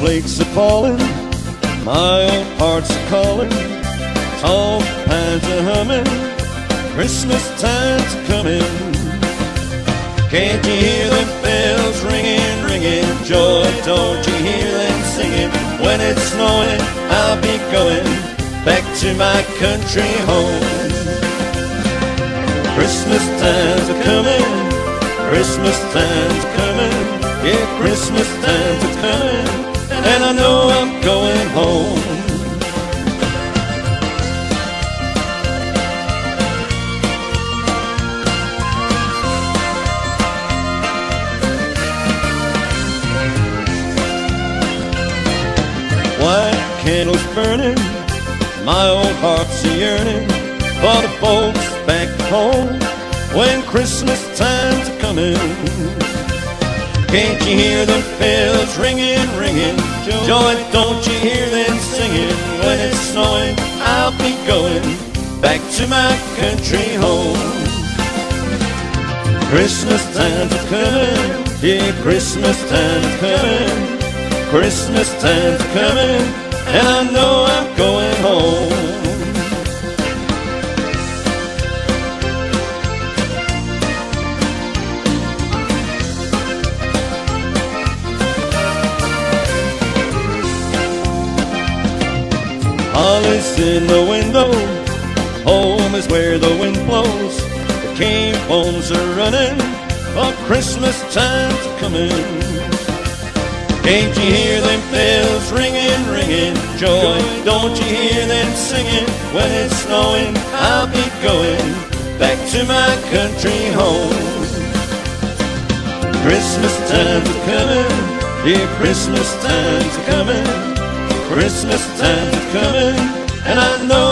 flakes are falling, my old heart's calling, all pines are humming, Christmas time's coming. Can't you hear them bells ringing, ringing? Joy, don't you hear them singing? When it's snowing, I'll be going back to my country home. Christmas time's coming, Christmas time's coming, yeah, Christmas time's I know I'm going home. White candles burning, my old heart's a yearning for the folks back home when Christmas time's coming. Can't you hear the bells ringing, ringing? Joy, don't you hear them singing? When it's snowing, I'll be going back to my country home. Christmas time's coming, yeah, Christmas time's coming. Christmas time's coming, and I know I'm going home. Holly's in the window, home is where the wind blows. The cane bones are running, for Christmas time's coming. Can't you hear them bells ringing, ringing? Joy, don't you hear them singing? When it's snowing, I'll be going back to my country home. Christmas time's coming, yeah, Christmas time's coming. Christmas time's coming, and I know